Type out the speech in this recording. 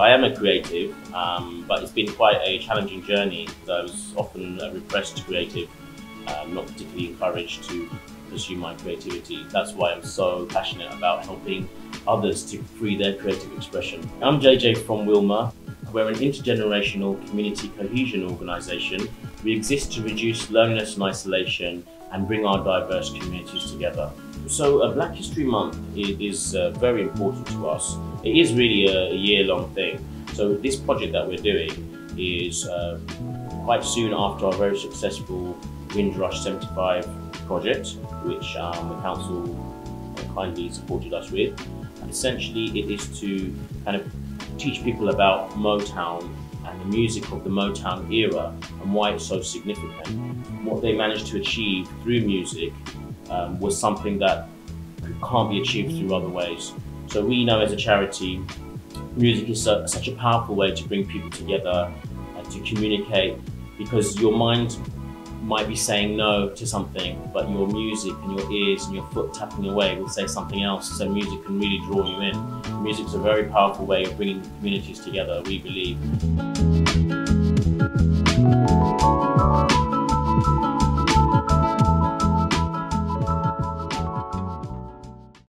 I am a creative, um, but it's been quite a challenging journey I was often a repressed creative, um, not particularly encouraged to pursue my creativity. That's why I'm so passionate about helping others to free their creative expression. I'm JJ from WIILMA. We're an intergenerational community cohesion organisation. We exist to reduce loneliness and isolation and bring our diverse communities together. So a Black History Month is uh, very important to us. It is really a, a year-long thing. So this project that we're doing is uh, quite soon after our very successful Windrush 75 project, which um, the council kindly supported us with. Essentially it is to kind of teach people about Motown and the music of the Motown era and why it's so significant. What they managed to achieve through music um, was something that can't be achieved through other ways. So we know as a charity, music is su such a powerful way to bring people together and to communicate because your mind might be saying no to something, but your music and your ears and your foot tapping away will say something else. So music can really draw you in. Music is a very powerful way of bringing communities together, we believe.